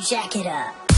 Jack it up.